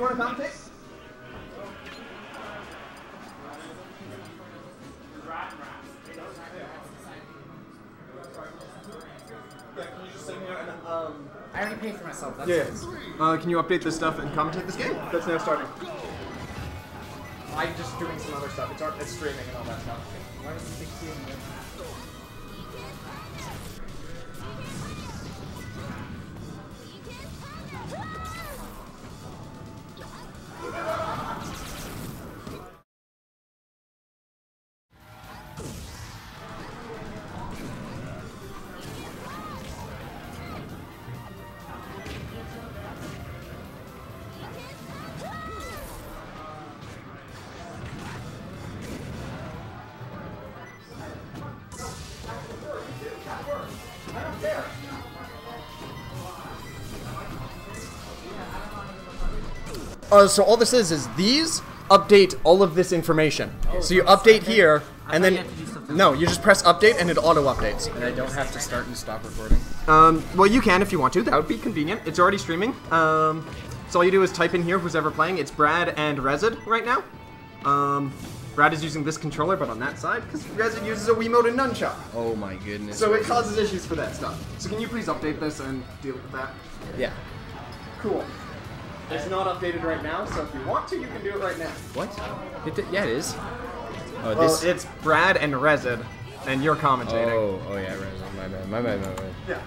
you want to commentate? Um, I already paid for myself. That's yeah. it. Uh, can you update this stuff and commentate this game? That's now starting. I'm just doing some other stuff. It's, art- it's streaming and all that stuff. Uh, so all this is is these update all of this information. so you update here, and then no, you just press update and it auto updates. And I don't have to start and stop recording. Um, well, you can if you want to. That would be convenient. It's already streaming. Um, so all you do is type in here who's ever playing. It's Brad and Rezid right now. Um, Brad is using this controller, but on that side, because Rezid uses a Wiimote and nunchuck. Oh my goodness. So it causes issues for that stuff. So can you please update this and deal with that? yeah. Cool. It's not updated right now, so if you want to, you can do it right now. What? It, yeah, it is. Oh, Well, this. it's Brad and Rezid, and you're commentating. oh, oh yeah, right. My bad. My bad. My bad. Yeah.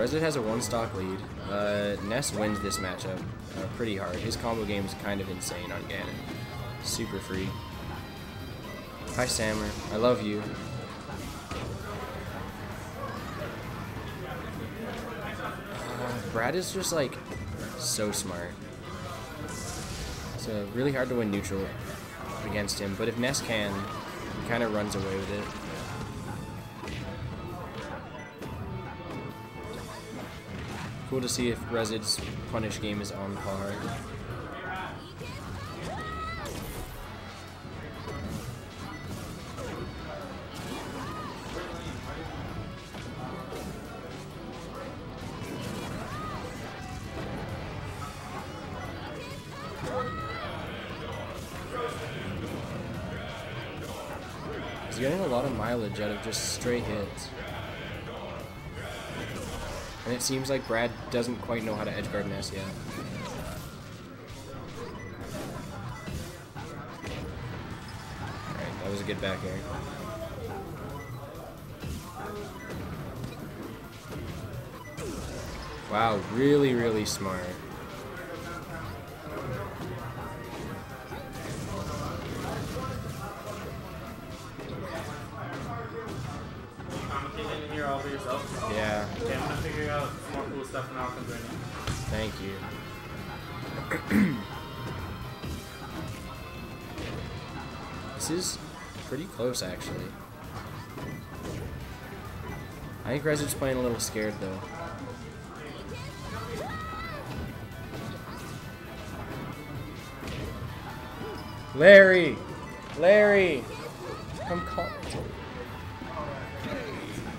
Resident has a one stock lead. Uh, Ness wins this matchup uh, pretty hard. His combo game is kind of insane on Ganon. Super free. Hi Sammer, I love you. Uh, Brad is just like so smart. It's really hard to win neutral against him, but if Ness can, he kind of runs away with it. Cool to see if Rezid's punish game is on par. He's getting a lot of mileage out of just straight hits. And it seems like Brad doesn't quite know how to edge edgeguard Ness yet. Alright, that was a good back air. Wow, really, really smart. Out some more cool stuff now because right now. thank you. this is pretty close, actually. I think Rezid's playing a little scared, though. Larry! Larry! Come call.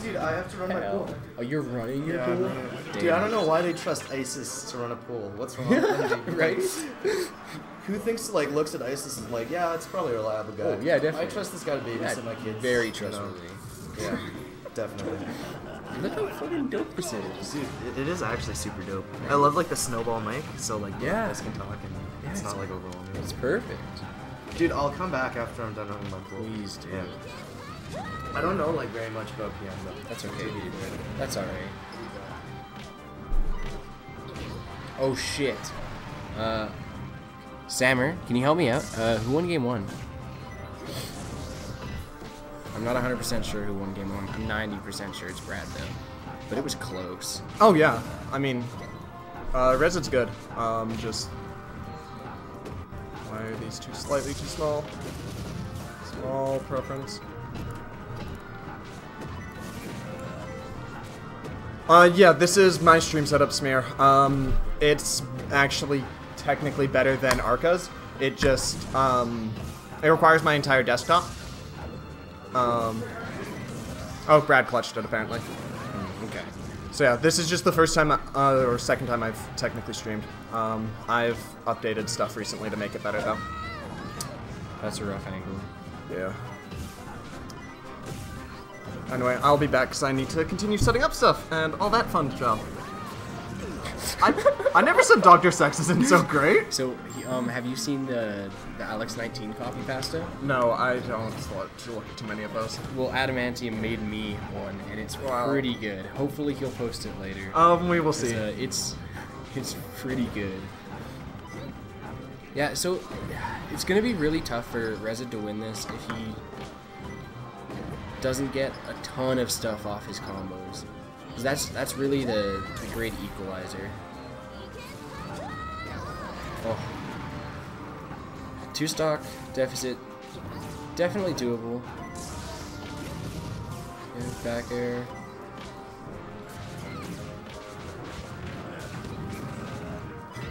Dude, I have to run my Hell. pool. Oh, you're running your Yeah, pool? Running- Dude, I don't know why they trust ISIS to run a pool. What's wrong with them? Right? Who thinks like looks at ISIS and like, yeah, it's probably a reliable guy. Oh, yeah, definitely. I trust this guy to babysit Yeah, my kids. Very you know? trustworthy. Yeah, definitely. Look how fucking dope this is. Dude, it, it is actually super dope. I love like the snowball mic, so like both Yeah. of us can talk and Yeah, it's it's- not like overwhelming. It's perfect. Dude, I'll come back after I'm done running my pool. Please do. Yeah. I don't know like very much about piano. though. That's okay. That's alright. Oh shit. Uh, Sammer, can you help me out? Uh, who won game one? I'm not 100% sure who won game one. I'm 90% sure it's Brad though. but it was close. Oh yeah, I mean, uh, Rezid's good. Um, just why are these two slightly too small? Small preference. Uh, yeah, this is my stream setup smear. Um, it's actually technically better than Arca's. It just, um, it requires my entire desktop. Um, oh, Brad clutched it apparently. Mm, okay. So yeah, this is just the first time, uh, or second time I've technically streamed. Um, I've updated stuff recently to make it better though. That's a rough angle. Yeah. Anyway, I'll be back because I need to continue setting up stuff and all that fun job. I, I never said Dr. Sex isn't so great. So, um, have you seen the the Alex 19 copy pasta? No, I don't look, to look at too many of those. Well, Adamantium made me one, and it's Wow. pretty good. Hopefully, he'll post it later. Um, we will see. uh, it's it's pretty good. Yeah, so it's gonna be really tough for Reza to win this if he doesn't get a ton of stuff off his combos. 'Cause that's that's really the, the great equalizer. Oh. Two stock deficit, definitely doable. Back air.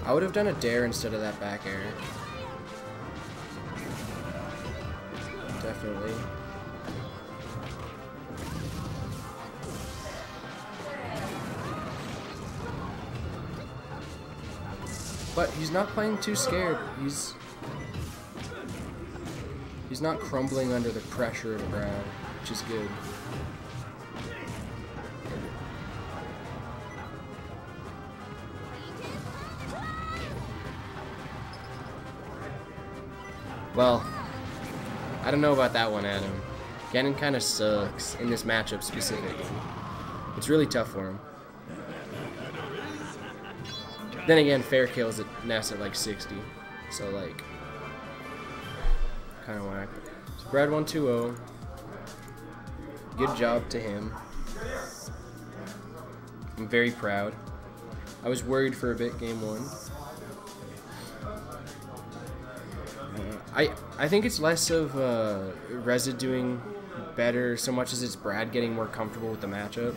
I would have done a dair instead of that back air. Definitely. But he's not playing too scared. He's he's not crumbling under the pressure of Brad, which is good. Well, I don't know about that one, Adam. Ganon kind of sucks in this matchup specifically. It's really tough for him. Then again, fair kills at Ness at like 60. So, like, kind of whack. Brad 120. Good job to him. I'm very proud. I was worried for a bit game one. I I think it's less of uh, Reza doing better so much as it's Brad getting more comfortable with the matchup.